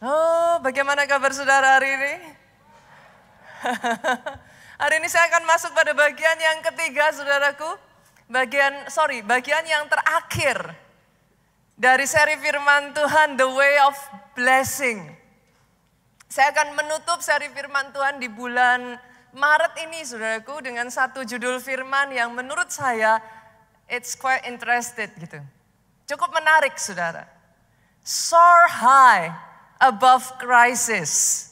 Oh, bagaimana kabar saudara hari ini? hari ini saya akan masuk pada bagian yang ketiga, saudaraku. Bagian, sorry, bagian yang terakhir dari seri firman Tuhan, The Way of Blessing. Saya akan menutup seri firman Tuhan di bulan Maret ini, saudaraku, dengan satu judul firman yang menurut saya it's quite interested gitu. Cukup menarik, saudara. Soar high above crisis.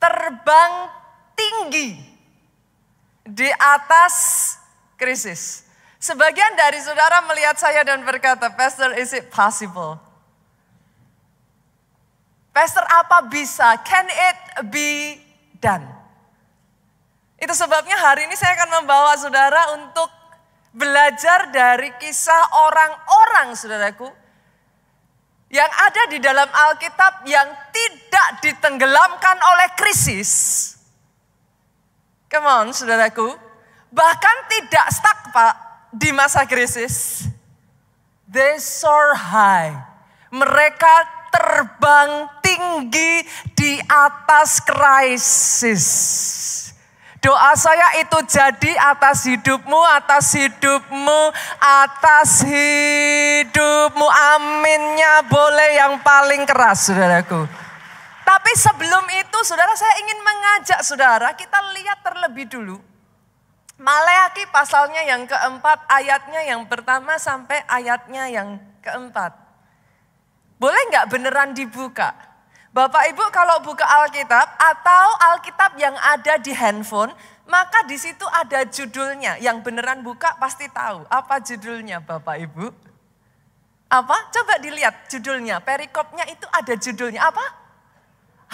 Terbang tinggi di atas krisis. Sebagian dari saudara melihat saya dan berkata, Pastor, is it possible? Pastor, apa bisa? Can it be done? Itu sebabnya hari ini saya akan membawa saudara untuk belajar dari kisah orang-orang saudaraku yang ada di dalam Alkitab yang tidak ditenggelamkan oleh krisis. Come on, saudaraku. Bahkan tidak stuck, Pak, di masa krisis. They soar high. Mereka terbang tinggi di atas krisis. Doa saya itu jadi atas hidupmu, atas hidupmu, atas hidupmu. Aminnya boleh yang paling keras, saudaraku. Tapi sebelum itu, saudara, saya ingin mengajak saudara, kita lihat terlebih dulu. Maleaki pasalnya yang keempat, ayatnya yang pertama sampai ayatnya yang keempat. Boleh nggak beneran dibuka? Bapak Ibu kalau buka Alkitab atau Alkitab yang ada di handphone, maka di situ ada judulnya. Yang beneran buka pasti tahu. Apa judulnya Bapak Ibu? Apa? Coba dilihat judulnya. Perikopnya itu ada judulnya apa?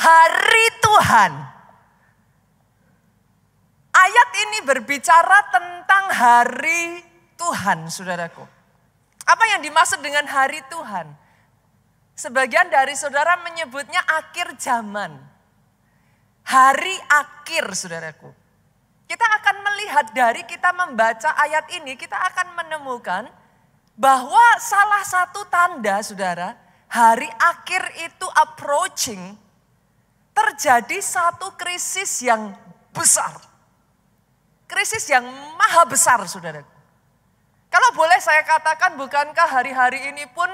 Hari Tuhan. Ayat ini berbicara tentang hari Tuhan, saudaraku. Apa yang dimaksud dengan hari Tuhan? Sebagian dari saudara menyebutnya akhir zaman. Hari akhir saudaraku. Kita akan melihat dari kita membaca ayat ini, kita akan menemukan bahwa salah satu tanda saudara, hari akhir itu approaching, terjadi satu krisis yang besar. Krisis yang maha besar saudaraku. Kalau boleh saya katakan bukankah hari-hari ini pun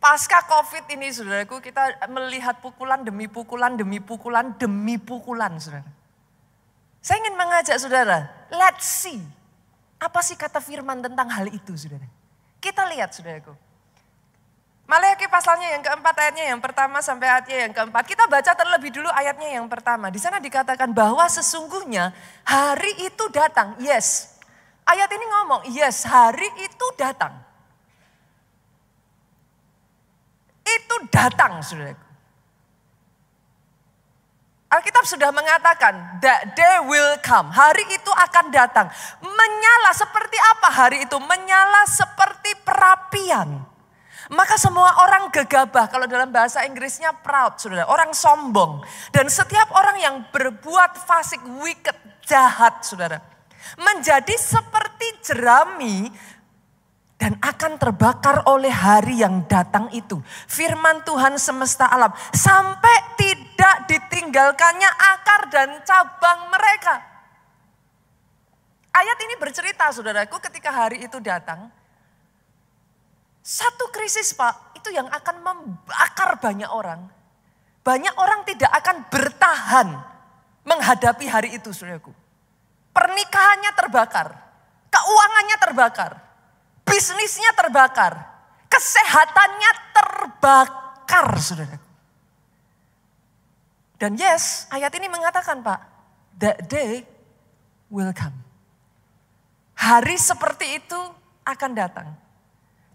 Pasca COVID ini saudaraku kita melihat pukulan demi pukulan demi pukulan demi pukulan saudara. Saya ingin mengajak saudara, let's see. Apa sih kata firman tentang hal itu saudara? Kita lihat saudaraku. Maleakhi pasalnya yang keempat ayatnya yang pertama sampai ayatnya yang keempat. Kita baca terlebih dulu ayatnya yang pertama. Di sana dikatakan bahwa sesungguhnya hari itu datang. Yes. Ayat ini ngomong, yes hari itu datang. Itu datang, saudaraku. Alkitab sudah mengatakan that day will come. Hari itu akan datang. Menyala seperti apa hari itu? Menyala seperti perapian. Maka semua orang gegabah. Kalau dalam bahasa Inggrisnya proud, saudara. Orang sombong. Dan setiap orang yang berbuat fasik, wicked, jahat, saudara. Menjadi seperti jerami dan akan terbakar oleh hari yang datang itu. Firman Tuhan semesta alam sampai tidak ditinggalkannya akar dan cabang mereka. Ayat ini bercerita saudaraku ketika hari itu datang. Satu krisis pak, itu yang akan membakar banyak orang. Banyak orang tidak akan bertahan menghadapi hari itu saudaraku. Pernikahannya terbakar, keuangannya terbakar, bisnisnya terbakar, kesehatannya terbakar, saudara. Dan yes, ayat ini mengatakan Pak, that day will come. Hari seperti itu akan datang.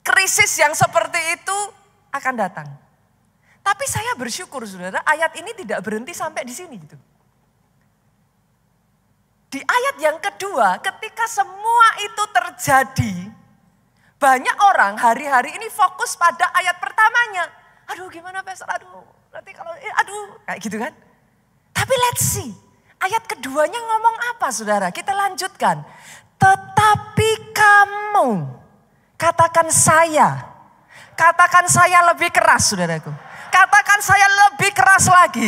Krisis yang seperti itu akan datang. Tapi saya bersyukur saudara, ayat ini tidak berhenti sampai di sini gitu. Di ayat yang kedua, ketika semua itu terjadi, banyak orang hari-hari ini fokus pada ayat pertamanya. Aduh gimana pastor, aduh nanti kalau, eh, aduh kayak gitu kan. Tapi let's see, ayat keduanya ngomong apa saudara? Kita lanjutkan. Tetapi kamu, katakan saya. Katakan saya lebih keras saudaraku. Katakan akan saya lebih keras lagi.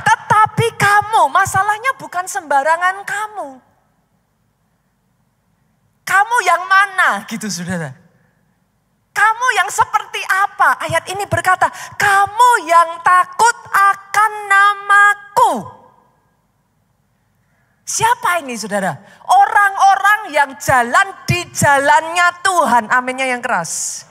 Tetapi kamu, masalahnya bukan sembarangan kamu. Kamu yang mana gitu saudara? Kamu yang seperti apa? Ayat ini berkata, kamu yang takut akan namaku. Siapa ini saudara? Orang-orang yang jalan di jalannya Tuhan. Aminnya yang keras.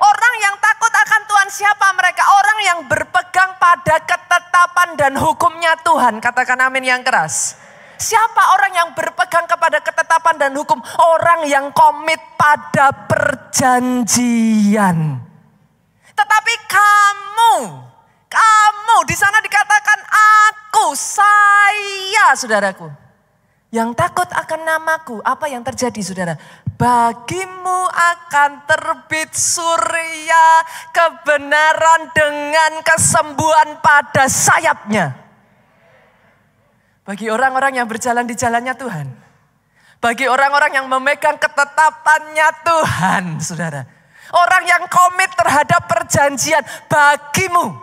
Orang yang takut akan Tuhan siapa mereka? Orang yang berpegang pada ketetapan dan hukumnya Tuhan. Katakan amin yang keras. Siapa orang yang berpegang kepada ketetapan dan hukum? Orang yang komit pada perjanjian. Tetapi kamu, kamu di sana dikatakan aku, saya, saudaraku. Yang takut akan namaku, apa yang terjadi saudara? Bagimu akan terbit surya kebenaran dengan kesembuhan pada sayapnya. Bagi orang-orang yang berjalan di jalannya Tuhan. Bagi orang-orang yang memegang ketetapannya Tuhan, saudara. Orang yang komit terhadap perjanjian bagimu.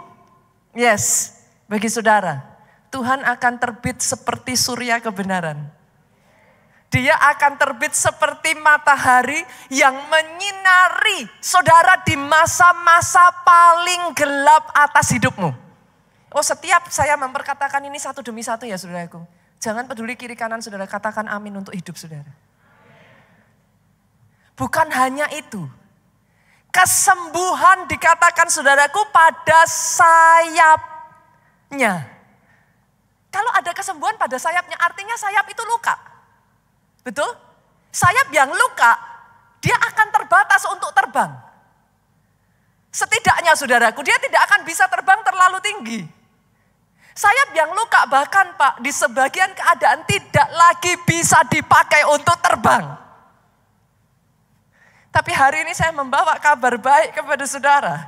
Yes, bagi saudara. Tuhan akan terbit seperti surya kebenaran. Dia akan terbit seperti matahari yang menyinari saudara di masa-masa paling gelap atas hidupmu. Oh setiap saya memperkatakan ini satu demi satu ya saudaraku. Jangan peduli kiri kanan saudara, katakan amin untuk hidup saudara. Bukan hanya itu. Kesembuhan dikatakan saudaraku pada sayapnya. Kalau ada kesembuhan pada sayapnya artinya sayap itu luka. Betul? Sayap yang luka, dia akan terbatas untuk terbang. Setidaknya saudaraku, dia tidak akan bisa terbang terlalu tinggi. Sayap yang luka bahkan Pak di sebagian keadaan tidak lagi bisa dipakai untuk terbang. Tapi hari ini saya membawa kabar baik kepada saudara.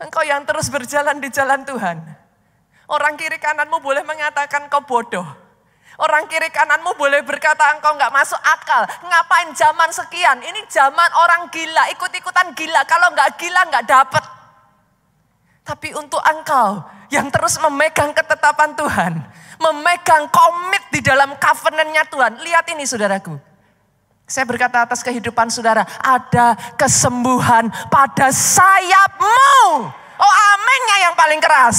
Engkau yang terus berjalan di jalan Tuhan. Orang kiri kananmu boleh mengatakan kau bodoh. Orang kiri kananmu boleh berkata engkau nggak masuk akal. Ngapain zaman sekian? Ini zaman orang gila, ikut-ikutan gila. Kalau nggak gila nggak dapet. Tapi untuk engkau yang terus memegang ketetapan Tuhan. Memegang komit di dalam covenantnya Tuhan. Lihat ini saudaraku. Saya berkata atas kehidupan saudara, ada kesembuhan pada sayapmu. Oh aminnya yang paling keras.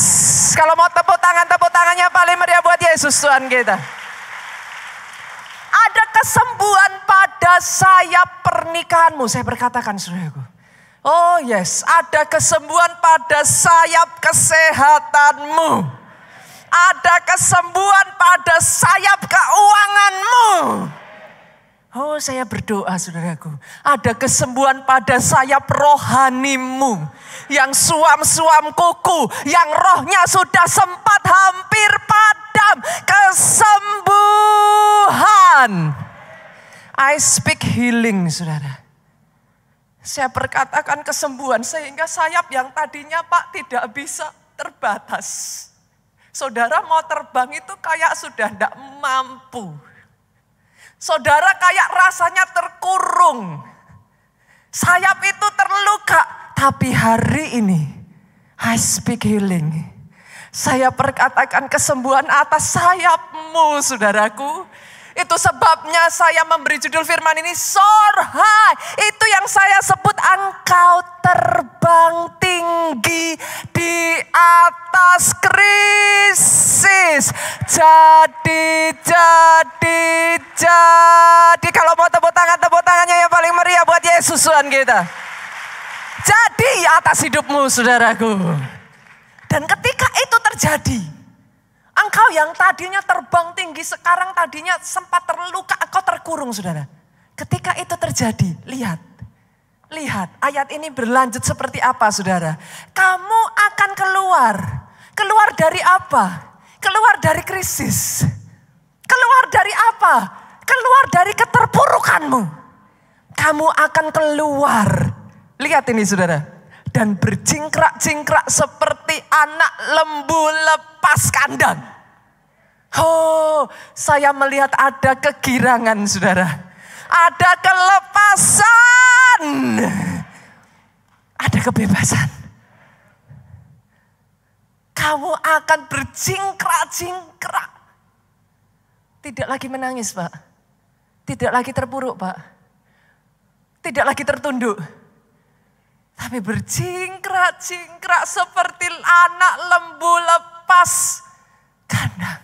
Kalau mau tepuk tangan, tepuk tangannya paling meriah buat Yesus Tuhan kita. Ada kesembuhan pada sayap pernikahanmu. Saya berkatakan saudaraku. Oh yes, ada kesembuhan pada sayap kesehatanmu. Ada kesembuhan pada sayap keuanganmu. Oh saya berdoa saudaraku. Ada kesembuhan pada sayap rohanimu. Yang suam-suam kuku. Yang rohnya sudah sempat hampir padam. Kesembuhan. I speak healing saudara. Saya perkatakan kesembuhan sehingga sayap yang tadinya Pak tidak bisa terbatas. Saudara mau terbang itu kayak sudah tidak mampu. Saudara kayak rasanya terkurung. Sayap itu terluka. Tapi hari ini, I speak healing. Saya perkatakan kesembuhan atas sayapmu saudaraku. Itu sebabnya saya memberi judul firman ini Soar High. Itu yang saya sebut engkau terbang tinggi di atas krisis. Jadi, jadi, jadi. Kalau mau tepuk tangan, tepuk tangannya yang paling meriah buat Yesus Tuhan kita. Jadi atas hidupmu saudaraku. Dan ketika itu terjadi, Engkau yang tadinya terbang tinggi, sekarang tadinya sempat terluka, engkau terkurung saudara. Ketika itu terjadi, lihat. Lihat, ayat ini berlanjut seperti apa saudara. Kamu akan keluar. Keluar dari apa? Keluar dari krisis. Keluar dari apa? Keluar dari keterpurukanmu. Kamu akan keluar. Lihat ini saudara. Dan berjingkrak-jingkrak seperti anak lembu lepas kandang. Oh, saya melihat ada kegirangan saudara. Ada kelepasan. Ada kebebasan. kamu akan berjingkrak-jingkrak. Tidak lagi menangis, Pak. Tidak lagi terpuruk, Pak. Tidak lagi tertunduk. Tapi berjingkrak-jingkrak seperti anak lembu lepas kandang.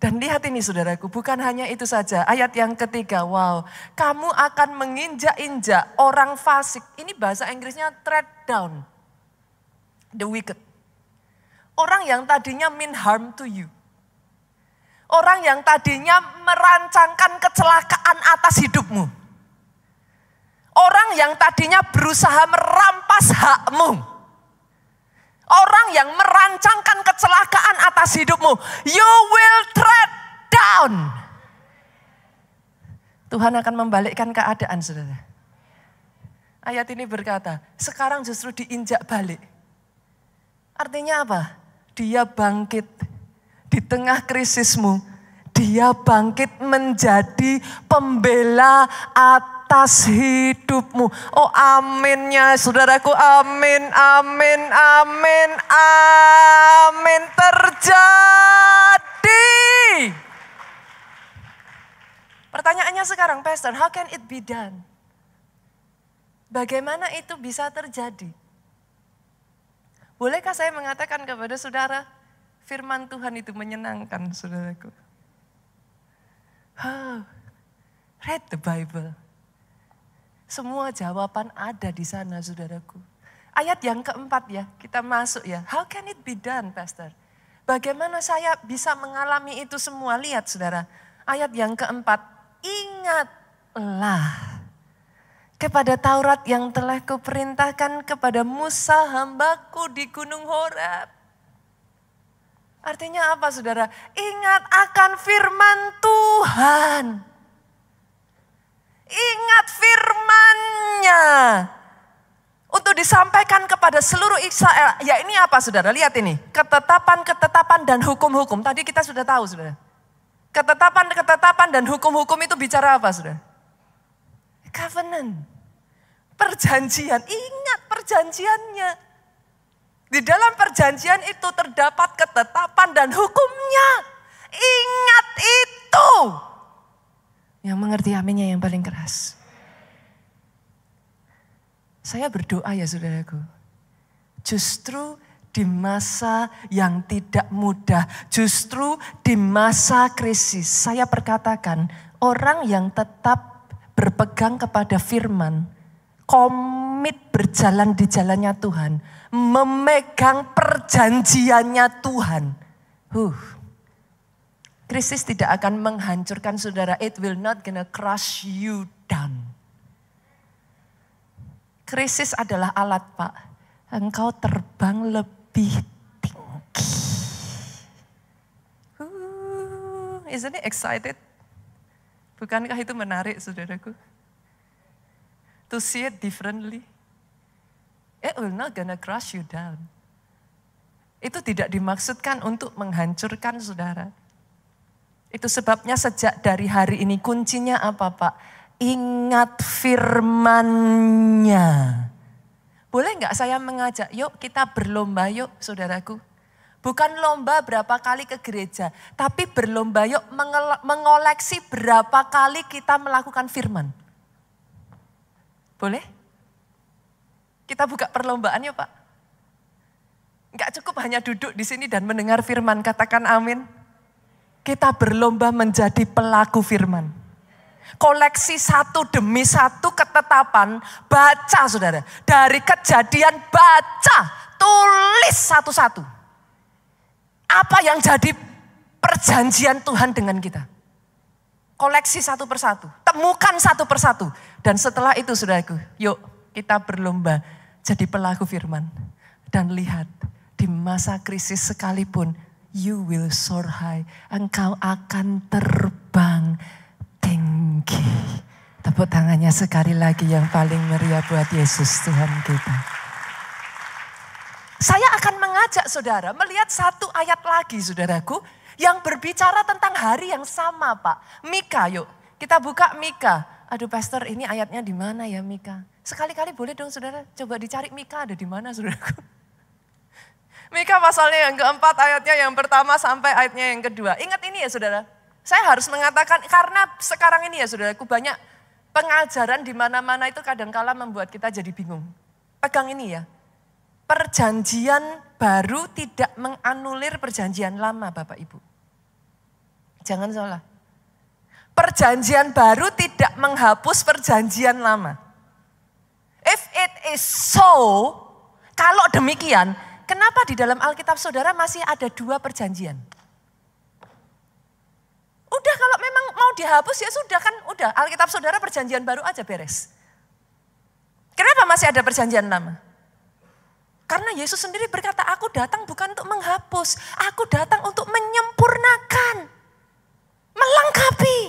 Dan lihat ini saudaraku, bukan hanya itu saja. Ayat yang ketiga, wow. Kamu akan menginjak-injak orang fasik. Ini bahasa Inggrisnya tread down. The wicked. Orang yang tadinya mean harm to you. Orang yang tadinya merancangkan kecelakaan atas hidupmu. Orang yang tadinya berusaha merampas hakmu Orang yang merancangkan kecelakaan atas hidupmu. You will tread down. Tuhan akan membalikkan keadaan saudara. Ayat ini berkata, sekarang justru diinjak balik. Artinya apa? Dia bangkit di tengah krisismu. Dia bangkit menjadi pembela atas atas hidupmu. Oh aminnya saudaraku amin, amin, amin, amin terjadi. Pertanyaannya sekarang Pastor, how can it be done? Bagaimana itu bisa terjadi? Bolehkah saya mengatakan kepada saudara, firman Tuhan itu menyenangkan saudaraku. Oh, read the Bible. Semua jawaban ada di sana saudaraku. Ayat yang keempat ya, kita masuk ya. How can it be done Pastor? Bagaimana saya bisa mengalami itu semua? Lihat saudara, ayat yang keempat. Ingatlah kepada Taurat yang telah kuperintahkan kepada Musa hambaku di gunung Horeb. Artinya apa saudara? Ingat akan firman Tuhan Ingat firmannya. Untuk disampaikan kepada seluruh Israel. Ya ini apa saudara? Lihat ini. Ketetapan-ketetapan dan hukum-hukum. Tadi kita sudah tahu saudara. Ketetapan-ketetapan dan hukum-hukum itu bicara apa saudara? Covenant. Perjanjian. Ingat perjanjiannya. Di dalam perjanjian itu terdapat ketetapan dan hukumnya. Ingat itu. Yang mengerti aminnya yang paling keras. Saya berdoa ya saudaraku. Justru di masa yang tidak mudah, justru di masa krisis, saya perkatakan orang yang tetap berpegang kepada firman, komit berjalan di jalannya Tuhan, memegang perjanjiannya Tuhan. Huh, Krisis tidak akan menghancurkan saudara. It will not gonna crush you down. Krisis adalah alat pak. Engkau terbang lebih tinggi. Uh, isn't it excited? Bukankah itu menarik saudaraku? To see it differently. It will not gonna crush you down. Itu tidak dimaksudkan untuk menghancurkan saudara itu sebabnya sejak dari hari ini kuncinya apa Pak? Ingat firmannya. Boleh nggak saya mengajak, yuk kita berlomba yuk saudaraku. Bukan lomba berapa kali ke gereja, tapi berlomba yuk mengoleksi berapa kali kita melakukan firman. Boleh? Kita buka perlombaan yuk Pak. Enggak cukup hanya duduk di sini dan mendengar firman, katakan amin. Kita berlomba menjadi pelaku firman. Koleksi satu demi satu ketetapan, baca saudara. Dari kejadian baca, tulis satu-satu. Apa yang jadi perjanjian Tuhan dengan kita. Koleksi satu persatu, temukan satu persatu. Dan setelah itu saudaraku, yuk kita berlomba jadi pelaku firman. Dan lihat di masa krisis sekalipun you will soar high. Engkau akan terbang tinggi. Tepuk tangannya sekali lagi yang paling meriah buat Yesus Tuhan kita. Saya akan mengajak saudara melihat satu ayat lagi saudaraku. Yang berbicara tentang hari yang sama Pak. Mika yuk. Kita buka Mika. Aduh pastor ini ayatnya di mana ya Mika? Sekali-kali boleh dong saudara coba dicari Mika ada di mana saudaraku. Mika pasalnya yang keempat, ayatnya yang pertama sampai ayatnya yang kedua. Ingat ini ya saudara, saya harus mengatakan karena sekarang ini ya saudaraku banyak pengajaran di mana-mana itu kadangkala membuat kita jadi bingung. Pegang ini ya, perjanjian baru tidak menganulir perjanjian lama Bapak Ibu. Jangan salah. Perjanjian baru tidak menghapus perjanjian lama. If it is so, kalau demikian, kenapa di dalam Alkitab saudara masih ada dua perjanjian? Udah kalau memang mau dihapus ya sudah kan udah Alkitab saudara perjanjian baru aja beres. Kenapa masih ada perjanjian lama? Karena Yesus sendiri berkata, aku datang bukan untuk menghapus, aku datang untuk menyempurnakan, melengkapi.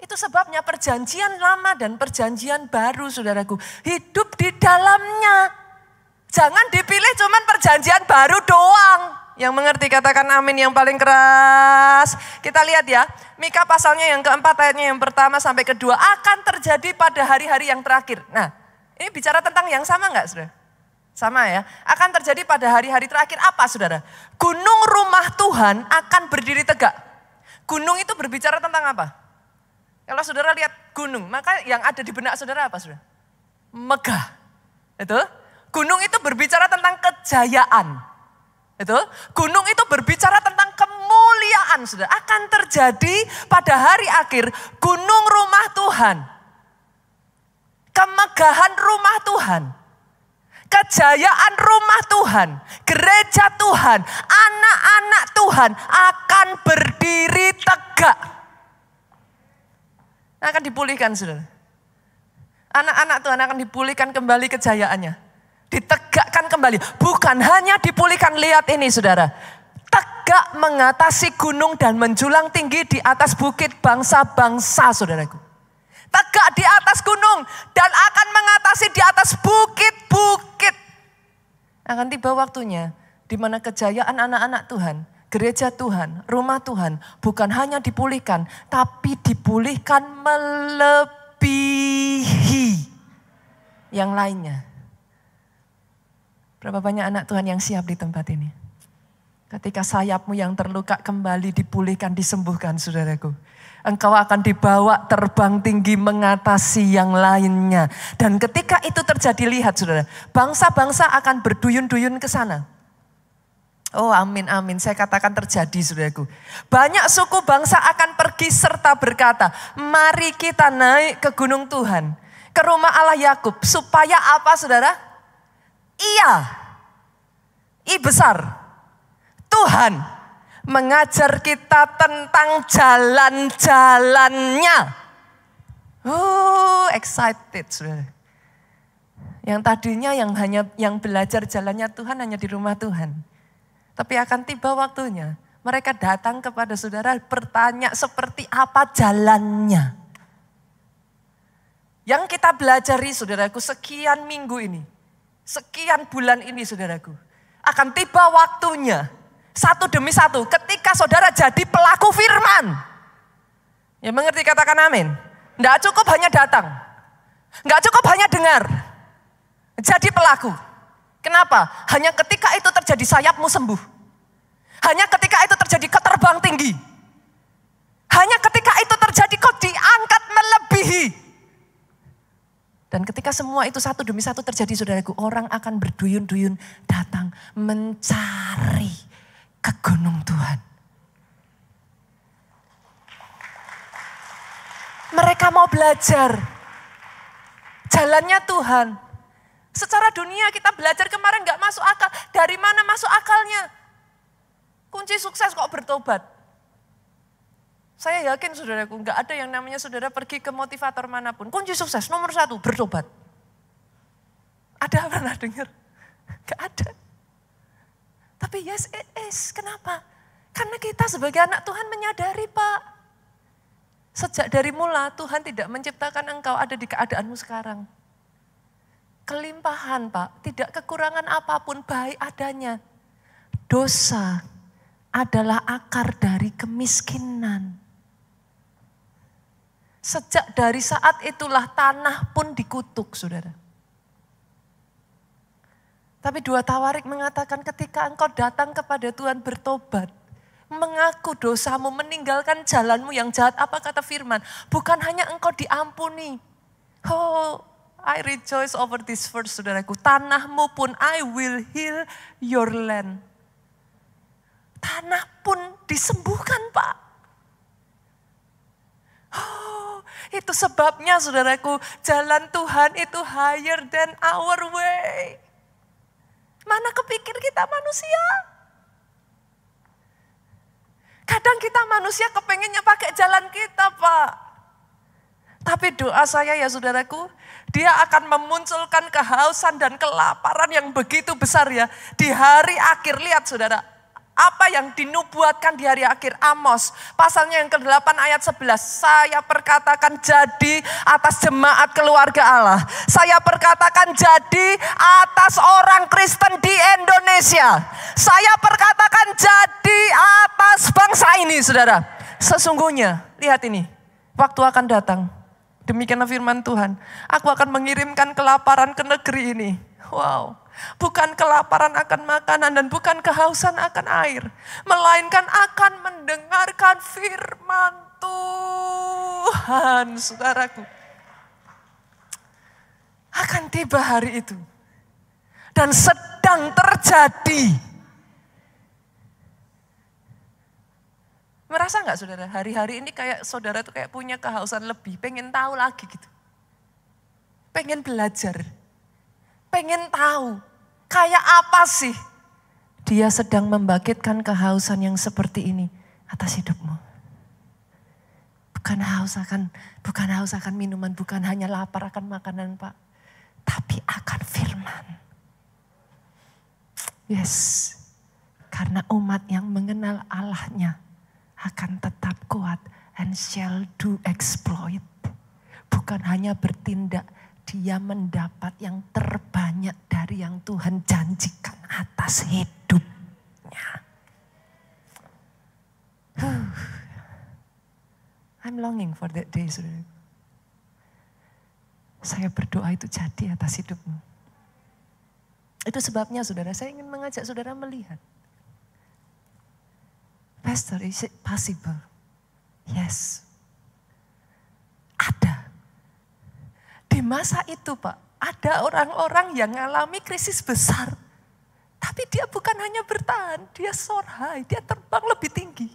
Itu sebabnya perjanjian lama dan perjanjian baru saudaraku. Hidup di dalamnya. Jangan dipilih cuman perjanjian baru doang. Yang mengerti katakan amin yang paling keras. Kita lihat ya, Mika pasalnya yang keempat ayatnya yang pertama sampai kedua akan terjadi pada hari-hari yang terakhir. Nah, ini bicara tentang yang sama enggak saudara? Sama ya. Akan terjadi pada hari-hari terakhir apa saudara? Gunung rumah Tuhan akan berdiri tegak. Gunung itu berbicara tentang apa? Kalau saudara lihat gunung, maka yang ada di benak saudara apa saudara? Megah. Itu. Gunung itu berbicara tentang kejayaan. Itu. Gunung itu berbicara tentang kemuliaan saudara. Akan terjadi pada hari akhir gunung rumah Tuhan. Kemegahan rumah Tuhan kejayaan rumah Tuhan, gereja Tuhan, anak-anak Tuhan akan berdiri tegak akan dipulihkan saudara. Anak-anak Tuhan akan dipulihkan kembali kejayaannya. Ditegakkan kembali. Bukan hanya dipulihkan, lihat ini saudara. Tegak mengatasi gunung dan menjulang tinggi di atas bukit bangsa-bangsa saudaraku. Tegak di atas gunung dan akan mengatasi di atas bukit-bukit. Akan tiba waktunya di mana kejayaan anak-anak Tuhan gereja Tuhan, rumah Tuhan bukan hanya dipulihkan, tapi dipulihkan melebihi yang lainnya. Berapa banyak anak Tuhan yang siap di tempat ini? Ketika sayapmu yang terluka kembali dipulihkan, disembuhkan saudaraku. Engkau akan dibawa terbang tinggi mengatasi yang lainnya. Dan ketika itu terjadi, lihat saudara, bangsa-bangsa akan berduyun-duyun ke sana Oh amin amin, saya katakan terjadi saudaraku. Banyak suku bangsa akan pergi serta berkata, mari kita naik ke gunung Tuhan. Ke rumah Allah Yakub supaya apa saudara? Iya, i besar. Tuhan mengajar kita tentang jalan-jalannya. Oh excited. Yang tadinya yang hanya yang belajar jalannya Tuhan hanya di rumah Tuhan tapi akan tiba waktunya. Mereka datang kepada saudara bertanya seperti apa jalannya. Yang kita belajari saudaraku sekian minggu ini. Sekian bulan ini saudaraku. Akan tiba waktunya. Satu demi satu ketika saudara jadi pelaku firman. Ya mengerti katakan amin. Tidak cukup hanya datang. Nggak cukup hanya dengar. Jadi pelaku. Kenapa? Hanya ketika itu terjadi sayapmu sembuh. Hanya ketika itu terjadi keterbang tinggi. Hanya ketika itu terjadi kau diangkat melebihi. Dan ketika semua itu satu demi satu terjadi saudaraku, orang akan berduyun-duyun datang mencari ke gunung Tuhan. Mereka mau belajar jalannya Tuhan. Secara dunia kita belajar kemarin nggak masuk akal. Dari mana masuk akalnya? Kunci sukses kok bertobat. Saya yakin saudaraku nggak ada yang namanya saudara pergi ke motivator mana pun. Kunci sukses nomor satu bertobat. Ada pernah dengar? Gak ada. Tapi yes it is. Kenapa? Karena kita sebagai anak Tuhan menyadari Pak. Sejak dari mula Tuhan tidak menciptakan engkau ada di keadaanmu sekarang kelimpahan Pak, tidak kekurangan apa pun baik adanya. Dosa adalah akar dari kemiskinan. Sejak dari saat itulah tanah pun dikutuk, saudara. Tapi dua tawarik mengatakan ketika engkau datang kepada Tuhan bertobat, mengaku dosamu, meninggalkan jalanmu yang jahat. Apa kata firman? Bukan hanya engkau diampuni. Oh, I rejoice over this verse, saudaraku. Tanahmu pun I will heal your land. Tanah pun disembuhkan, Pak. Oh, itu sebabnya saudaraku, jalan Tuhan itu higher than our way. Mana kepikir kita manusia? Kadang kita manusia kepengennya pakai jalan kita Pak. Tapi doa saya ya saudaraku, dia akan memunculkan kehausan dan kelaparan yang begitu besar ya. Di hari akhir, lihat saudara, apa yang dinubuatkan di hari akhir? Amos pasalnya yang ke-8 ayat 11 saya perkatakan jadi atas jemaat keluarga Allah. Saya perkatakan jadi atas orang Kristen di Indonesia. Saya perkatakan jadi atas bangsa ini saudara. Sesungguhnya lihat ini. Waktu akan datang. Demikianlah firman Tuhan. Aku akan mengirimkan kelaparan ke negeri ini. Wow Bukan kelaparan akan makanan dan bukan kehausan akan air. Melainkan akan mendengarkan firman Tuhan, saudaraku. Akan tiba hari itu. Dan sedang terjadi. Merasa nggak saudara, hari-hari ini kayak saudara tuh kayak punya kehausan lebih, pengen tahu lagi gitu. Pengen belajar, pengen tahu Kayak apa sih? Dia sedang membangkitkan kehausan yang seperti ini atas hidupmu. Bukan haus akan, bukan haus akan minuman, bukan hanya lapar akan makanan Pak. Tapi akan firman. Yes, karena umat yang mengenal Allahnya akan tetap kuat and shall do exploit. Bukan hanya bertindak, dia mendapat yang terbanyak dari yang Tuhan janjikan atas hidupnya. I'm longing for that day, saudara. Saya berdoa itu jadi atas hidupmu. Itu sebabnya saudara, saya ingin mengajak saudara melihat. Pastor, is it possible? Yes. Ada di masa itu Pak, ada orang-orang yang mengalami krisis besar. Tapi dia bukan hanya bertahan, dia soar high, dia terbang lebih tinggi.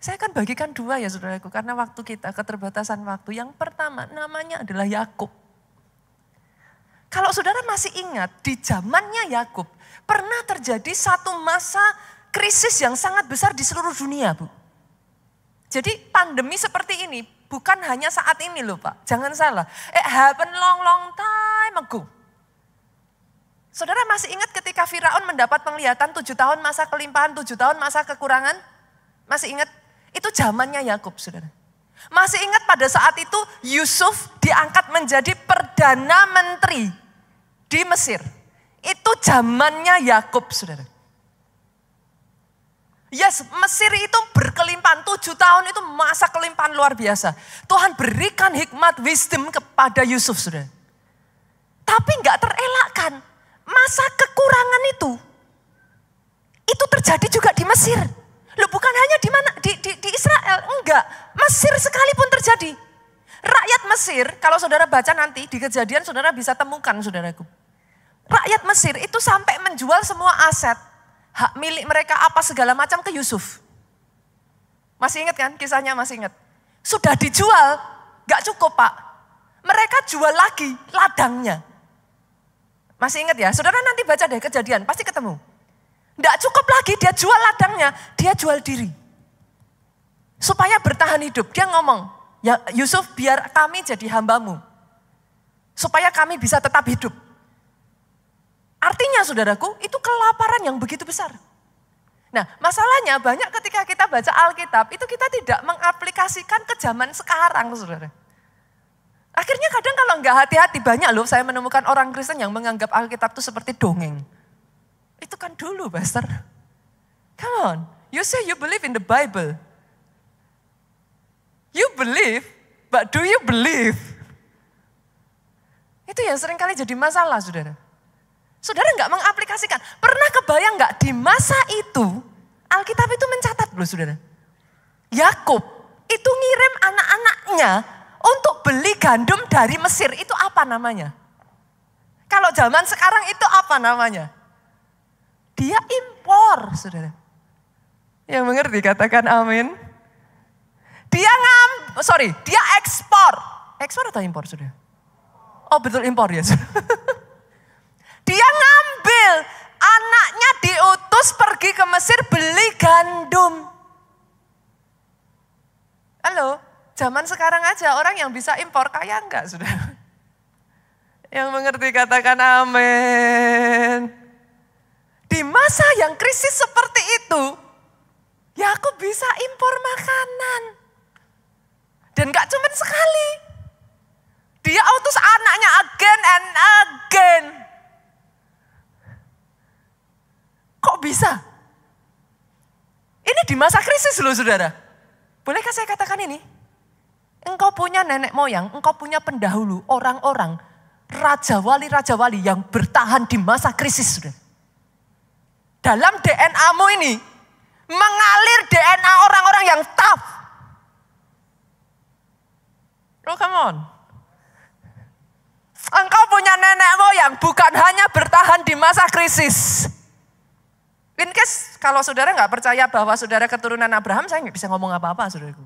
Saya akan bagikan dua ya saudaraku, karena waktu kita keterbatasan waktu. Yang pertama namanya adalah Yakub. Kalau saudara masih ingat, di zamannya Yakub pernah terjadi satu masa krisis yang sangat besar di seluruh dunia, Bu. Jadi pandemi seperti ini Bukan hanya saat ini loh Pak, jangan salah. It happened long long time ago. Saudara masih ingat ketika Firaun mendapat penglihatan tujuh tahun masa kelimpahan, tujuh tahun masa kekurangan? Masih ingat? Itu zamannya Yakub, saudara. Masih ingat pada saat itu Yusuf diangkat menjadi perdana menteri di Mesir. Itu zamannya Yakub, saudara. Yes, Mesir itu berkelimpahan. Tujuh tahun itu masa kelimpahan luar biasa. Tuhan berikan hikmat wisdom kepada Yusuf, sudah. Tapi nggak terelakkan. Masa kekurangan itu, itu terjadi juga di Mesir. Loh bukan hanya di mana di, di, di Israel, enggak. Mesir sekalipun terjadi. Rakyat Mesir, kalau saudara baca nanti di kejadian saudara bisa temukan saudaraku. Rakyat Mesir itu sampai menjual semua aset hak milik mereka apa segala macam ke Yusuf. Masih ingat kan kisahnya masih ingat. Sudah dijual, gak cukup pak. Mereka jual lagi ladangnya. Masih ingat ya, saudara nanti baca deh kejadian, pasti ketemu. Gak cukup lagi dia jual ladangnya, dia jual diri. Supaya bertahan hidup, dia ngomong, ya Yusuf biar kami jadi hambamu. Supaya kami bisa tetap hidup. Artinya saudaraku, itu kelaparan yang begitu besar. Nah masalahnya banyak ketika kita baca Alkitab, itu kita tidak mengaplikasikan ke zaman sekarang saudara. Akhirnya kadang kalau nggak hati-hati banyak loh saya menemukan orang Kristen yang menganggap Alkitab itu seperti dongeng. Itu kan dulu Pastor. Come on, you say you believe in the Bible. You believe, but do you believe? Itu yang sering kali jadi masalah saudara. Saudara nggak mengaplikasikan. Pernah kebayang nggak di masa itu Alkitab itu mencatat loh saudara. Yakub itu ngirim anak-anaknya untuk beli gandum dari Mesir. Itu apa namanya? Kalau zaman sekarang itu apa namanya? Dia impor, saudara. Yang mengerti katakan amin. Dia ngam, sorry, dia ekspor. Ekspor atau impor, saudara? Oh betul impor ya. dia ngambil anaknya diutus pergi ke Mesir beli gandum. Halo, zaman sekarang aja orang yang bisa impor kaya enggak sudah? Yang mengerti katakan amin. Di masa yang krisis seperti itu, ya aku bisa impor makanan. Dan gak cuma sekali. Dia utus anaknya again and again. Kok bisa? Ini di masa krisis loh saudara. Bolehkah saya katakan ini? Engkau punya nenek moyang, engkau punya pendahulu, orang-orang, raja wali-raja wali yang bertahan di masa krisis. Saudara. Dalam DNA-mu ini, mengalir DNA orang-orang yang tough. Oh come on. Engkau punya nenek moyang bukan hanya bertahan di masa krisis. In case kalau saudara nggak percaya bahwa saudara keturunan Abraham, saya nggak bisa ngomong apa-apa saudaraku.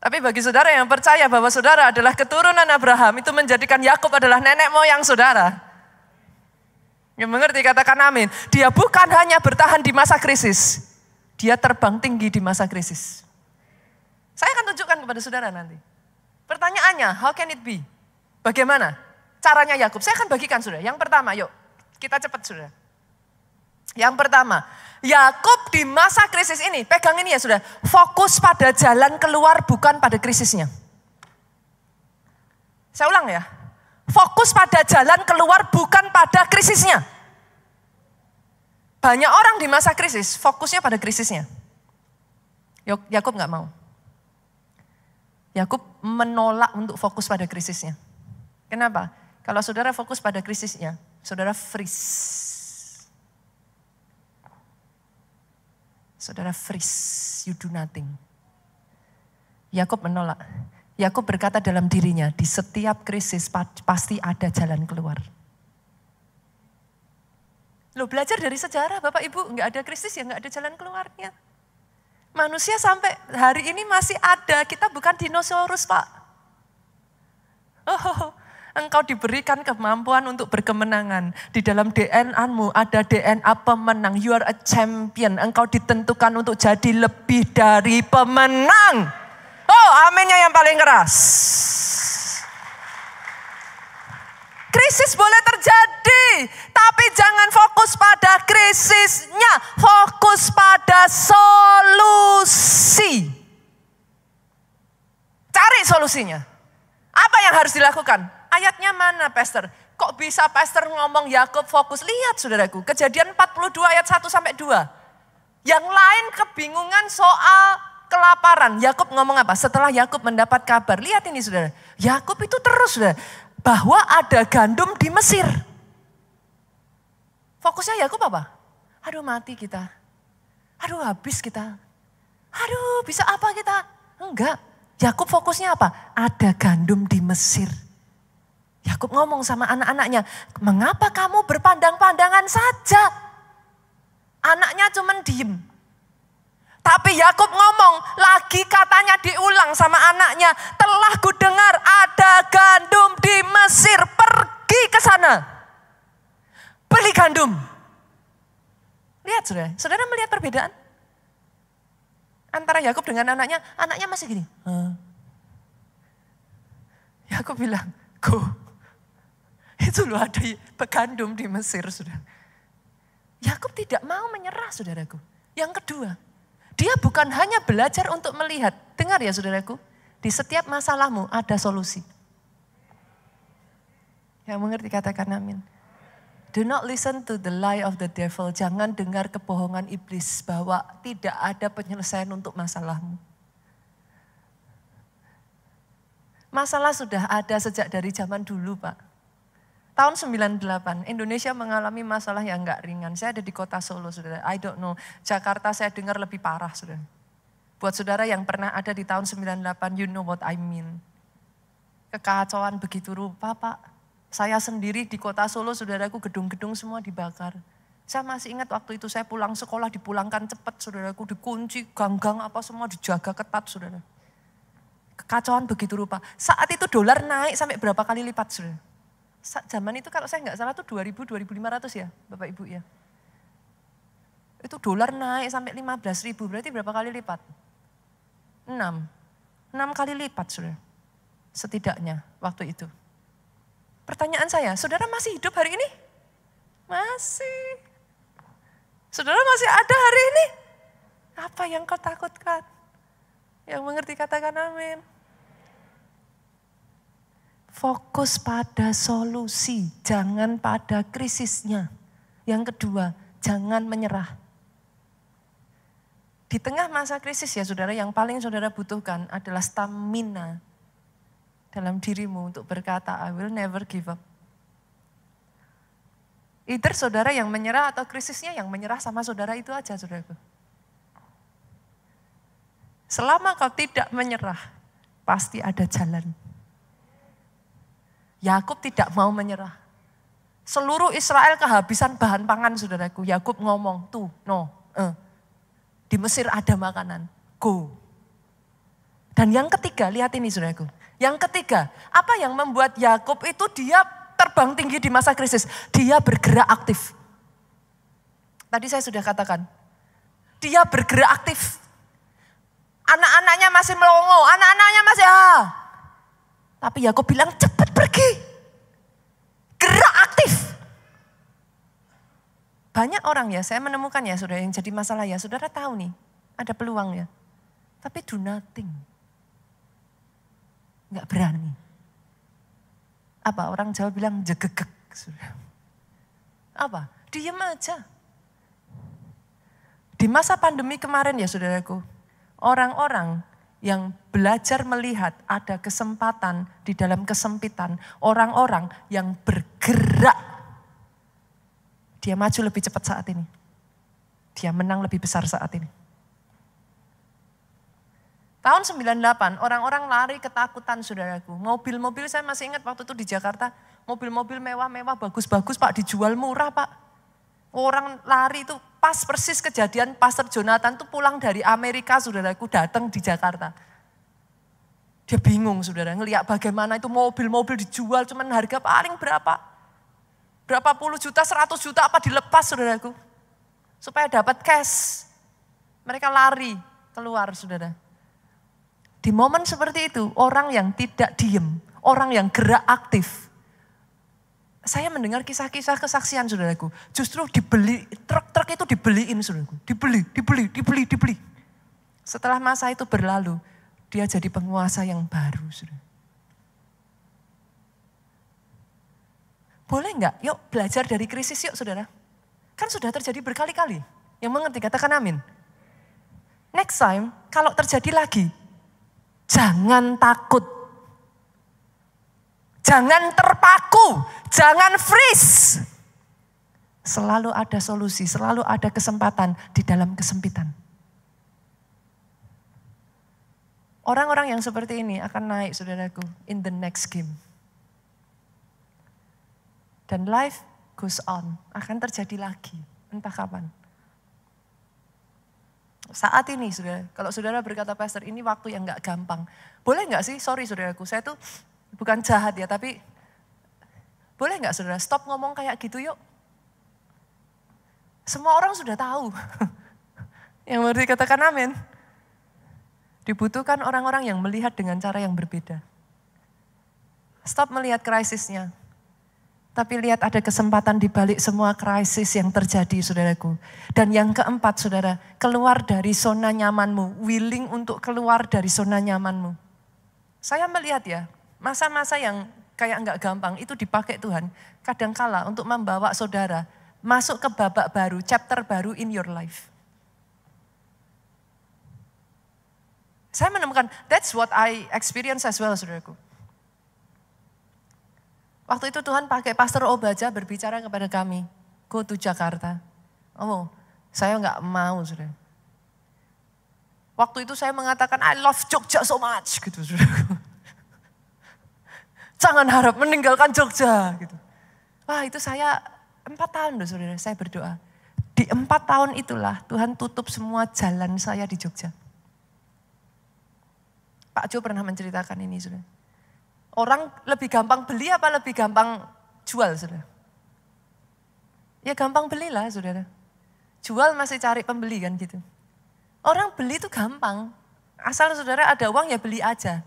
Tapi bagi saudara yang percaya bahwa saudara adalah keturunan Abraham, itu menjadikan Yakub adalah nenek moyang saudara. Yang mengerti katakan amin. Dia bukan hanya bertahan di masa krisis, dia terbang tinggi di masa krisis. Saya akan tunjukkan kepada saudara nanti. Pertanyaannya, how can it be? Bagaimana caranya Yakub? Saya akan bagikan saudara. Yang pertama, yuk kita cepat saudara. Yang pertama, Yakub di masa krisis ini, pegang ini ya sudah, fokus pada jalan keluar bukan pada krisisnya. Saya ulang ya, fokus pada jalan keluar bukan pada krisisnya. Banyak orang di masa krisis fokusnya pada krisisnya. Yakub nggak mau. Yakub menolak untuk fokus pada krisisnya. Kenapa? Kalau saudara fokus pada krisisnya, saudara freeze Saudara freeze, you do nothing. Yakub menolak. Yakub berkata dalam dirinya, di setiap krisis pasti ada jalan keluar. Lo belajar dari sejarah Bapak Ibu, nggak ada krisis ya nggak ada jalan keluarnya. Manusia sampai hari ini masih ada, kita bukan dinosaurus Pak. Oh, engkau diberikan kemampuan untuk berkemenangan. Di dalam DNA-mu ada DNA pemenang. You are a champion. Engkau ditentukan untuk jadi lebih dari pemenang. Oh, aminnya yang paling keras. Krisis boleh terjadi, tapi jangan fokus pada krisisnya, fokus pada solusi. Cari solusinya. Apa yang harus dilakukan? Ayatnya mana pastor? Kok bisa pastor ngomong Yakub fokus? Lihat saudaraku, kejadian 42 ayat 1 sampai 2. Yang lain kebingungan soal kelaparan. Yakub ngomong apa? Setelah Yakub mendapat kabar, lihat ini saudara. Yakub itu terus saudara, bahwa ada gandum di Mesir. Fokusnya Yakub apa? Aduh mati kita. Aduh habis kita. Aduh bisa apa kita? Enggak. Yakub fokusnya apa? Ada gandum di Mesir. Yakub ngomong sama anak-anaknya, mengapa kamu berpandang-pandangan saja? Anaknya cuma diem. Tapi Yakub ngomong, lagi katanya diulang sama anaknya, telah ku dengar ada gandum di Mesir, pergi ke sana. Beli gandum. Lihat saudara, saudara melihat perbedaan? Antara Yakub dengan anaknya, anaknya masih gini. Yakub bilang, go, itu loh ada pegandum di Mesir, sudah. Yakub tidak mau menyerah, saudaraku. Yang kedua, dia bukan hanya belajar untuk melihat. Dengar ya, saudaraku. Di setiap masalahmu ada solusi. Yang mengerti katakan amin. Do not listen to the lie of the devil. Jangan dengar kebohongan iblis bahwa tidak ada penyelesaian untuk masalahmu. Masalah sudah ada sejak dari zaman dulu, Pak. Tahun 98, Indonesia mengalami masalah yang enggak ringan. Saya ada di kota Solo, saudara. I don't know. Jakarta saya dengar lebih parah, saudara. Buat saudara yang pernah ada di tahun 98, you know what I mean. Kekacauan begitu rupa, Pak. Saya sendiri di kota Solo, saudaraku, gedung-gedung semua dibakar. Saya masih ingat waktu itu saya pulang sekolah, dipulangkan cepat, saudaraku. Dikunci, gang-gang apa semua dijaga ketat, saudara. Kekacauan begitu rupa. Saat itu dolar naik sampai berapa kali lipat, saudara zaman itu kalau saya nggak salah tuh 2000 2500 ya Bapak Ibu ya. Itu dolar naik sampai 15 ribu, berarti berapa kali lipat? 6. 6 kali lipat sudah. Setidaknya waktu itu. Pertanyaan saya, saudara masih hidup hari ini? Masih. Saudara masih ada hari ini? Apa yang kau takutkan? Yang mengerti katakan amin. Fokus pada solusi, jangan pada krisisnya. Yang kedua, jangan menyerah. Di tengah masa krisis ya saudara, yang paling saudara butuhkan adalah stamina dalam dirimu untuk berkata, I will never give up. Either saudara yang menyerah atau krisisnya yang menyerah sama saudara itu aja saudaraku. Selama kau tidak menyerah, pasti ada jalan. Yakub tidak mau menyerah. Seluruh Israel kehabisan bahan pangan saudaraku. Yakub ngomong, tuh no, eh. di Mesir ada makanan, go. Dan yang ketiga, lihat ini saudaraku. Yang ketiga, apa yang membuat Yakub itu dia terbang tinggi di masa krisis? Dia bergerak aktif. Tadi saya sudah katakan, dia bergerak aktif. Anak-anaknya masih melongo, anak-anaknya masih ah. Tapi Yakub bilang cepat pergi. Gerak aktif. Banyak orang ya, saya menemukan ya saudara yang jadi masalah ya, saudara tahu nih, ada peluang ya. Tapi do nothing. Enggak berani. Apa orang Jawa bilang jegegek. Apa? Diam aja. Di masa pandemi kemarin ya saudaraku, orang-orang yang belajar melihat ada kesempatan di dalam kesempitan. Orang-orang yang bergerak. Dia maju lebih cepat saat ini. Dia menang lebih besar saat ini. Tahun 98, orang-orang lari ketakutan saudaraku. Mobil-mobil saya masih ingat waktu itu di Jakarta, mobil-mobil mewah-mewah, bagus-bagus Pak, dijual murah Pak. Orang lari itu pas persis kejadian Pastor Jonathan tuh pulang dari Amerika saudaraku datang di Jakarta. Dia bingung saudara, ngeliat bagaimana itu mobil-mobil dijual cuman harga paling berapa. Berapa puluh juta, seratus juta apa dilepas saudaraku. Supaya dapat cash. Mereka lari keluar saudara. Di momen seperti itu orang yang tidak diem, orang yang gerak aktif, saya mendengar kisah-kisah kesaksian saudaraku. Justru dibeli, truk-truk itu dibeliin saudaraku. Dibeli, dibeli, dibeli, dibeli. Setelah masa itu berlalu, dia jadi penguasa yang baru. Saudara. Boleh nggak? Yuk belajar dari krisis yuk saudara. Kan sudah terjadi berkali-kali. Yang mengerti katakan amin. Next time kalau terjadi lagi, jangan takut Jangan terpaku, jangan freeze. Selalu ada solusi, selalu ada kesempatan di dalam kesempitan. Orang-orang yang seperti ini akan naik, saudaraku, in the next game. Dan life goes on, akan terjadi lagi, entah kapan. Saat ini, saudara, kalau saudara berkata, Pastor, ini waktu yang gak gampang. Boleh gak sih, sorry saudaraku, saya tuh Bukan jahat ya, tapi boleh nggak saudara stop ngomong kayak gitu yuk. Semua orang sudah tahu. yang berarti katakan amin. Dibutuhkan orang-orang yang melihat dengan cara yang berbeda. Stop melihat krisisnya. Tapi lihat ada kesempatan di balik semua krisis yang terjadi saudaraku. Dan yang keempat saudara, keluar dari zona nyamanmu. Willing untuk keluar dari zona nyamanmu. Saya melihat ya, Masa-masa yang kayak enggak gampang itu dipakai Tuhan kadangkala untuk membawa saudara masuk ke babak baru, chapter baru in your life. Saya menemukan that's what I experience as well, saudaraku. Waktu itu Tuhan pakai Pastor Obaja berbicara kepada kami, go to Jakarta. Oh, saya nggak mau, sudah. Waktu itu saya mengatakan, I love Jogja so much, gitu, sudah. Jangan harap meninggalkan Jogja, gitu. Wah, itu saya empat tahun loh, saudara, saya berdoa. Di empat tahun itulah Tuhan tutup semua jalan saya di Jogja. Pak Jo pernah menceritakan ini, saudara. Orang lebih gampang beli apa lebih gampang jual, saudara? Ya gampang belilah, saudara. Jual masih cari pembeli kan gitu. Orang beli itu gampang. Asal saudara ada uang ya beli aja.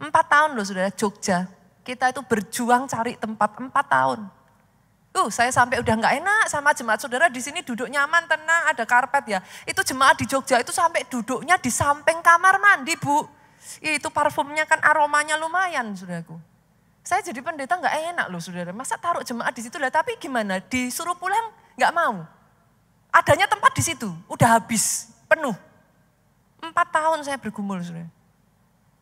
Empat tahun loh saudara, Jogja. Kita itu berjuang cari tempat empat tahun. Uh, saya sampai udah nggak enak sama jemaat saudara di sini duduk nyaman, tenang, ada karpet ya. Itu jemaat di Jogja itu sampai duduknya di samping kamar mandi bu. Itu parfumnya kan aromanya lumayan, saudaraku. Saya jadi pendeta nggak enak loh, saudara. Masa taruh jemaat di situ lah? Tapi gimana? Disuruh pulang nggak mau. Adanya tempat di situ, udah habis, penuh. Empat tahun saya bergumul, saudara.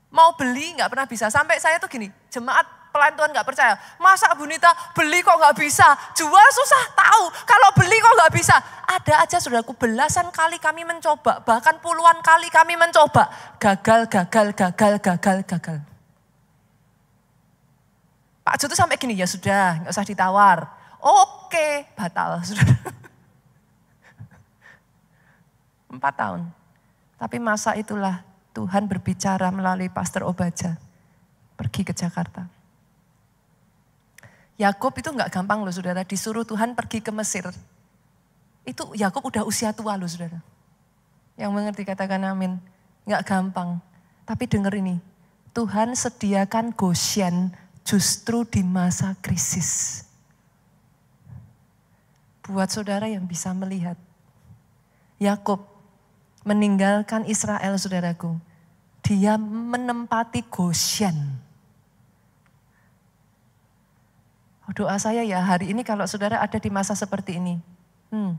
Mau beli nggak pernah bisa. Sampai saya tuh gini, jemaat pelayan Tuhan nggak percaya. Masa Bu Nita beli kok nggak bisa? Jual susah tahu. Kalau beli kok nggak bisa? Ada aja saudaraku belasan kali kami mencoba. Bahkan puluhan kali kami mencoba. Gagal, gagal, gagal, gagal, gagal. Pak Jotu sampai gini, ya sudah nggak usah ditawar. Oke, batal. Saudara. Empat tahun. Tapi masa itulah Tuhan berbicara melalui Pastor Obaja. Pergi ke Jakarta. Yakub itu nggak gampang loh saudara, disuruh Tuhan pergi ke Mesir. Itu Yakub udah usia tua loh saudara. Yang mengerti katakan amin. Nggak gampang. Tapi denger ini, Tuhan sediakan Goshen justru di masa krisis. Buat saudara yang bisa melihat. Yakub meninggalkan Israel saudaraku. Dia menempati Goshen Doa saya ya hari ini kalau saudara ada di masa seperti ini. Hmm,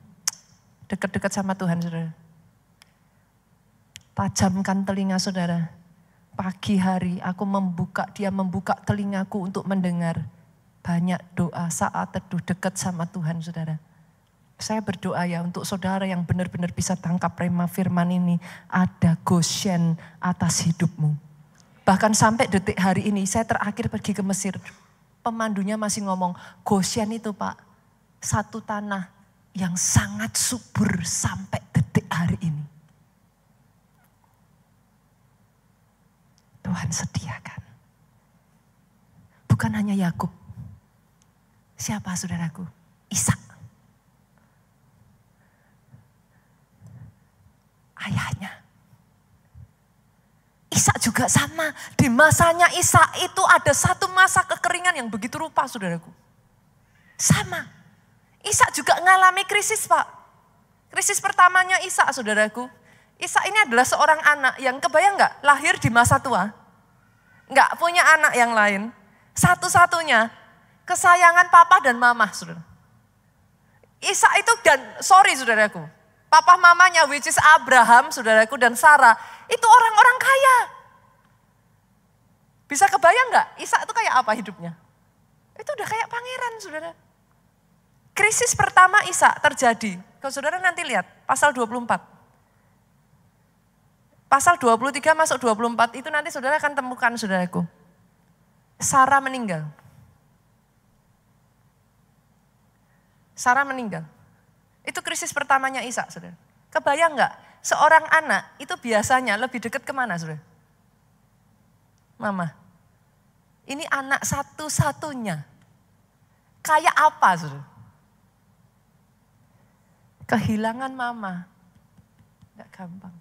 dekat-dekat sama Tuhan saudara. Tajamkan telinga saudara. Pagi hari aku membuka, dia membuka telingaku untuk mendengar. Banyak doa saat teduh dekat sama Tuhan saudara. Saya berdoa ya untuk saudara yang benar-benar bisa tangkap rema firman ini. Ada Goshen atas hidupmu. Bahkan sampai detik hari ini saya terakhir pergi ke Mesir pemandunya masih ngomong, Goshen itu Pak, satu tanah yang sangat subur sampai detik hari ini. Tuhan sediakan. Bukan hanya Yakub. Siapa saudaraku? Ishak. Ayahnya Isa juga sama. Di masanya Isa itu ada satu masa kekeringan yang begitu rupa saudaraku. Sama. Isa juga mengalami krisis pak. Krisis pertamanya Isa saudaraku. Isa ini adalah seorang anak yang kebayang nggak lahir di masa tua. Nggak punya anak yang lain. Satu-satunya kesayangan papa dan mama saudara. Isa itu dan sorry saudaraku. Papa mamanya which is Abraham saudaraku dan Sarah itu orang-orang kaya. Bisa kebayang nggak? Isa itu kayak apa hidupnya? Itu udah kayak pangeran, saudara. Krisis pertama Isa terjadi. Kalau saudara nanti lihat, pasal 24. Pasal 23 masuk 24 itu nanti saudara akan temukan saudaraku. Sarah meninggal. Sarah meninggal. Itu krisis pertamanya Isa, saudara. Kebayang nggak? seorang anak itu biasanya lebih dekat ke mana sudah? Mama. Ini anak satu-satunya. Kayak apa sudah? Kehilangan mama. Gak gampang.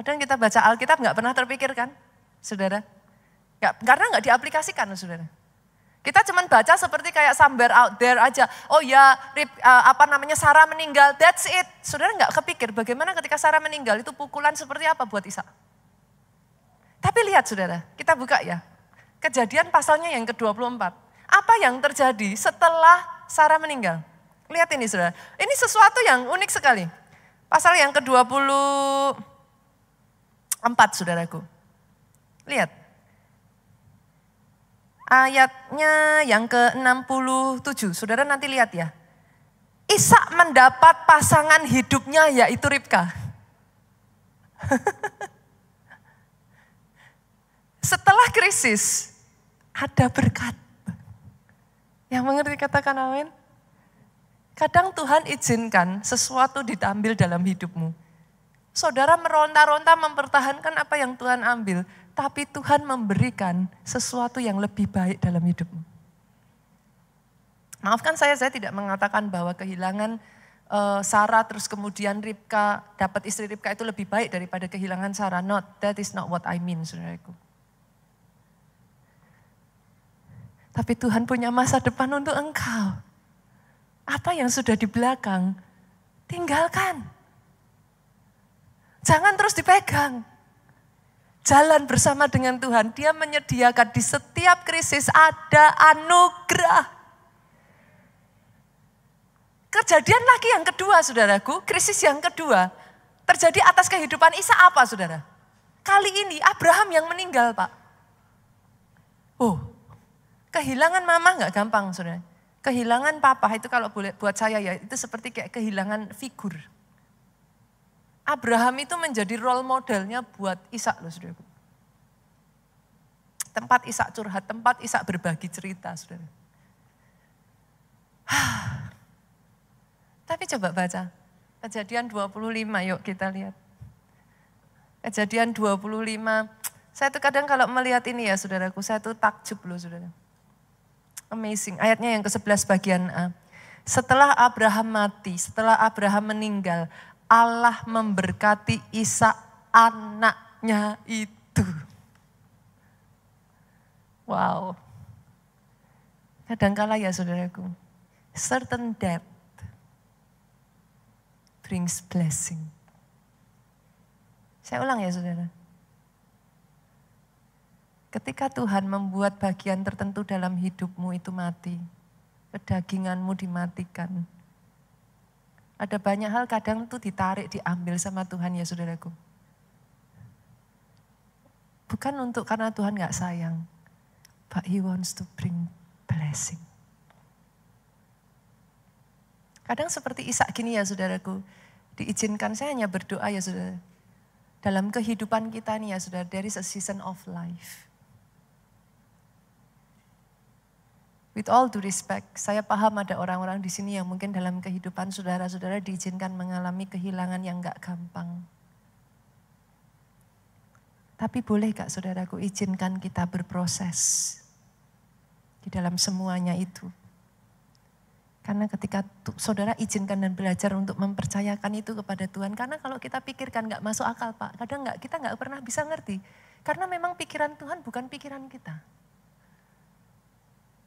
Kadang kita baca Alkitab nggak pernah terpikirkan, saudara. Gak, karena nggak diaplikasikan, saudara. Kita cuman baca seperti kayak sambar out there aja. Oh ya, rip, uh, apa namanya Sarah meninggal, that's it. Saudara nggak kepikir bagaimana ketika Sarah meninggal itu pukulan seperti apa buat Isa. Tapi lihat saudara, kita buka ya. Kejadian pasalnya yang ke-24. Apa yang terjadi setelah Sarah meninggal? Lihat ini saudara. Ini sesuatu yang unik sekali. Pasal yang ke-24 saudaraku. Lihat. Ayatnya yang ke-67. Saudara nanti lihat ya. Ishak mendapat pasangan hidupnya yaitu Ribka. Setelah krisis, ada berkat. Yang mengerti katakan amin? Kadang Tuhan izinkan sesuatu diambil dalam hidupmu. Saudara meronta-ronta mempertahankan apa yang Tuhan ambil. Tapi Tuhan memberikan sesuatu yang lebih baik dalam hidupmu. Maafkan saya, saya tidak mengatakan bahwa kehilangan uh, Sarah terus kemudian Ribka dapat istri Ribka itu lebih baik daripada kehilangan Sarah. Not, that is not what I mean, saudaraku. Tapi Tuhan punya masa depan untuk engkau. Apa yang sudah di belakang, tinggalkan. Jangan terus dipegang. Jalan bersama dengan Tuhan. Dia menyediakan di setiap krisis ada anugerah. Kejadian lagi yang kedua saudaraku, krisis yang kedua. Terjadi atas kehidupan Isa apa saudara? Kali ini Abraham yang meninggal pak. Oh, kehilangan mama nggak gampang saudara. Kehilangan papa itu kalau boleh buat saya ya itu seperti kayak kehilangan figur. Abraham itu menjadi role modelnya buat Ishak loh saudara. Tempat Ishak curhat, tempat Ishak berbagi cerita saudara. Tapi coba baca. Kejadian 25 yuk kita lihat. Kejadian 25. Saya tuh kadang kalau melihat ini ya saudaraku, saya tuh takjub loh saudara. Amazing. Ayatnya yang ke-11 bagian A. Setelah Abraham mati, setelah Abraham meninggal, Allah memberkati Isa anaknya itu. Wow. Kadangkala ya saudaraku, certain death brings blessing. Saya ulang ya saudara. Ketika Tuhan membuat bagian tertentu dalam hidupmu itu mati, kedaginganmu dimatikan. Ada banyak hal kadang itu ditarik, diambil sama Tuhan ya saudaraku. Bukan untuk karena Tuhan gak sayang, but He wants to bring blessing. Kadang seperti Ishak gini ya saudaraku, diizinkan saya hanya berdoa ya saudara. Dalam kehidupan kita nih ya saudara, there is a season of life. With all due respect, saya paham ada orang-orang di sini yang mungkin dalam kehidupan saudara-saudara diizinkan mengalami kehilangan yang gak gampang. Tapi boleh gak saudaraku izinkan kita berproses di dalam semuanya itu. Karena ketika saudara izinkan dan belajar untuk mempercayakan itu kepada Tuhan. Karena kalau kita pikirkan nggak masuk akal Pak. Kadang nggak kita nggak pernah bisa ngerti. Karena memang pikiran Tuhan bukan pikiran kita.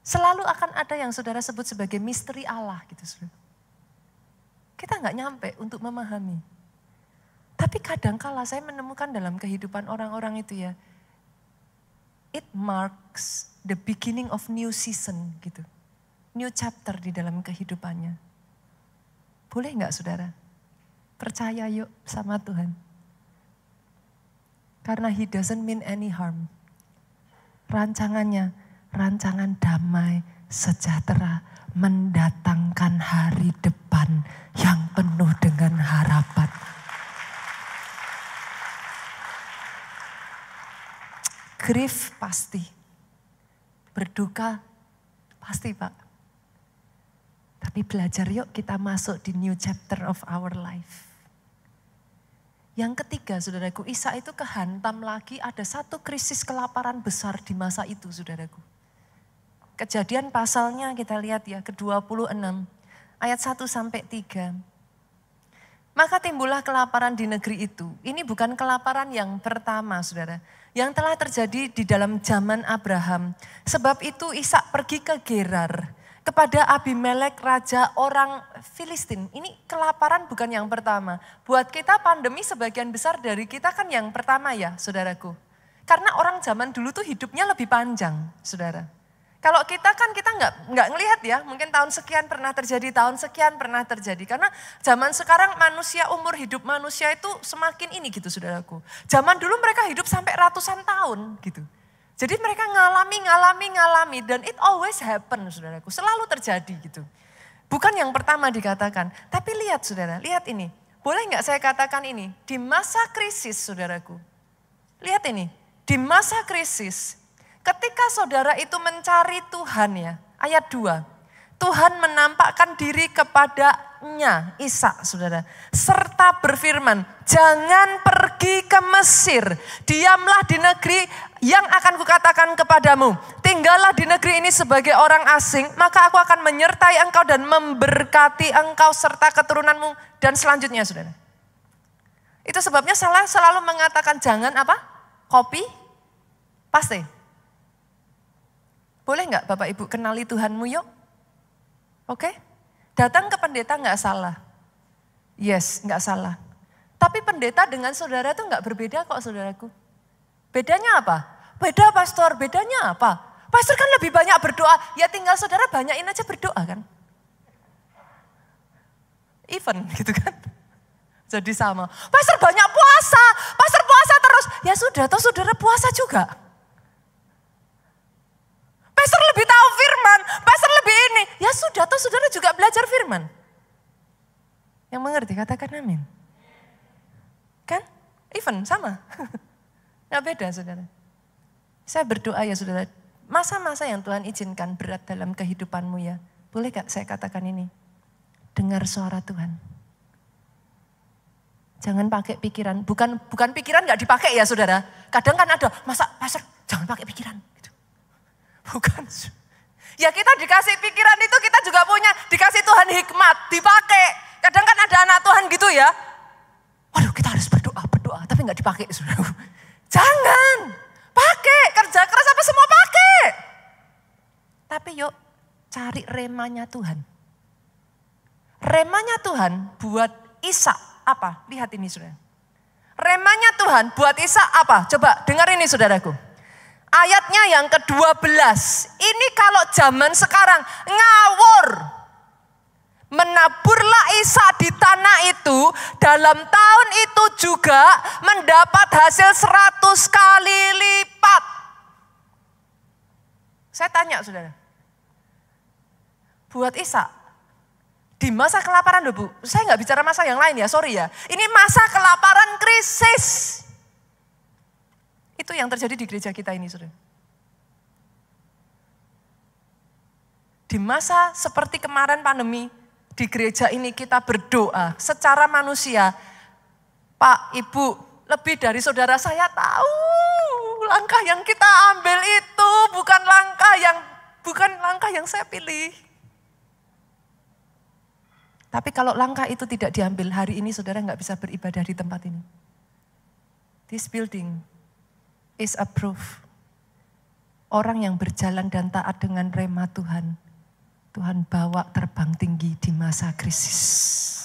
Selalu akan ada yang saudara sebut sebagai misteri Allah gitu saudara. Kita nggak nyampe untuk memahami. Tapi kadang kala saya menemukan dalam kehidupan orang-orang itu ya. It marks the beginning of new season gitu new chapter di dalam kehidupannya. Boleh nggak saudara? Percaya yuk sama Tuhan. Karena he doesn't mean any harm. Rancangannya, rancangan damai, sejahtera, mendatangkan hari depan yang penuh dengan harapan. Grief pasti, berduka pasti Pak. Tapi belajar yuk kita masuk di new chapter of our life. Yang ketiga saudaraku, Isa itu kehantam lagi ada satu krisis kelaparan besar di masa itu saudaraku. Kejadian pasalnya kita lihat ya ke-26 ayat 1 sampai 3. Maka timbullah kelaparan di negeri itu. Ini bukan kelaparan yang pertama saudara. Yang telah terjadi di dalam zaman Abraham. Sebab itu Ishak pergi ke Gerar kepada Abimelek raja orang Filistin. Ini kelaparan bukan yang pertama. Buat kita pandemi sebagian besar dari kita kan yang pertama ya saudaraku. Karena orang zaman dulu tuh hidupnya lebih panjang saudara. Kalau kita kan kita nggak nggak ngelihat ya, mungkin tahun sekian pernah terjadi, tahun sekian pernah terjadi. Karena zaman sekarang manusia umur hidup manusia itu semakin ini gitu saudaraku. Zaman dulu mereka hidup sampai ratusan tahun gitu. Jadi mereka ngalami, ngalami, ngalami dan it always happen saudaraku. Selalu terjadi gitu. Bukan yang pertama dikatakan. Tapi lihat saudara, lihat ini. Boleh nggak saya katakan ini? Di masa krisis saudaraku. Lihat ini, di masa krisis. Ketika saudara itu mencari Tuhan ya. Ayat 2. Tuhan menampakkan diri kepadanya, Isa, saudara. Serta berfirman, jangan pergi ke Mesir. Diamlah di negeri yang akan kukatakan kepadamu. Tinggallah di negeri ini sebagai orang asing, maka aku akan menyertai engkau dan memberkati engkau serta keturunanmu. Dan selanjutnya, saudara. Itu sebabnya salah selalu mengatakan jangan apa? Kopi, pasti. Boleh nggak Bapak Ibu kenali Tuhanmu yuk? Oke? Datang ke pendeta nggak salah. Yes, nggak salah. Tapi pendeta dengan saudara itu nggak berbeda kok saudaraku. Bedanya apa? Beda pastor, bedanya apa? Pastor kan lebih banyak berdoa, ya tinggal saudara banyakin aja berdoa kan. Even gitu kan. Jadi sama. Pastor banyak puasa, pastor puasa terus. Ya sudah, toh saudara puasa juga. Pastor lebih tahu firman, pastor lebih ini. Ya sudah, tuh saudara juga belajar firman. Yang mengerti katakan amin. Kan? Even sama. Gak beda saudara. Saya berdoa ya saudara, masa-masa yang Tuhan izinkan berat dalam kehidupanmu ya. Boleh gak saya katakan ini? Dengar suara Tuhan. Jangan pakai pikiran, bukan bukan pikiran gak dipakai ya saudara. Kadang kan ada, masa pastor jangan pakai pikiran. Bukan. Ya kita dikasih pikiran itu kita juga punya. Dikasih Tuhan hikmat, dipakai. Kadang kan ada anak Tuhan gitu ya. Waduh kita harus berdoa, berdoa. Tapi nggak dipakai. Jangan. Pakai. Kerja keras apa semua pakai. Tapi yuk cari remanya Tuhan. Remanya Tuhan buat Isa apa? Lihat ini saudara. Remanya Tuhan buat Isa apa? Coba dengar ini saudaraku. Ayatnya yang ke-12. Ini kalau zaman sekarang ngawur. Menaburlah Isa di tanah itu dalam tahun itu juga mendapat hasil 100 kali lipat. Saya tanya saudara. Buat Isa, di masa kelaparan loh bu, saya nggak bicara masa yang lain ya, sorry ya. Ini masa kelaparan krisis. Itu yang terjadi di gereja kita ini, saudara. Di masa seperti kemarin pandemi, di gereja ini kita berdoa secara manusia. Pak, Ibu, lebih dari saudara saya tahu langkah yang kita ambil itu bukan langkah yang bukan langkah yang saya pilih. Tapi kalau langkah itu tidak diambil hari ini saudara nggak bisa beribadah di tempat ini. This building is a. Orang yang berjalan dan taat dengan rema Tuhan, Tuhan bawa terbang tinggi di masa krisis.